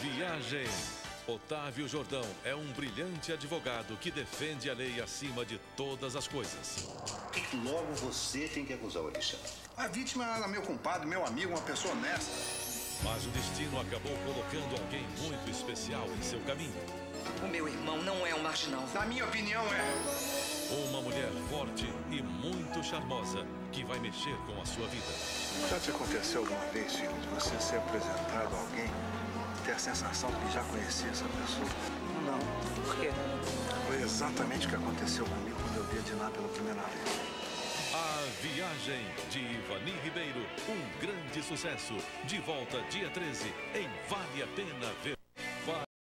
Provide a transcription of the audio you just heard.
Viagem. Otávio Jordão é um brilhante advogado que defende a lei acima de todas as coisas. Por que, que logo você tem que acusar o Alexandre? A vítima era meu compadre, meu amigo, uma pessoa honesta. Mas o destino acabou colocando alguém muito especial em seu caminho. O meu irmão não é um marginal. Na minha opinião, é. Uma mulher forte e muito charmosa que vai mexer com a sua vida. Já te aconteceu alguma vez, filho, de você ser apresentado a alguém a sensação de que já conhecia essa pessoa? Não. Por quê? Foi exatamente o que aconteceu comigo quando eu vi a Diná pela primeira vez. A Viagem de Ivani Ribeiro, um grande sucesso. De volta dia 13 em Vale a Pena Ver.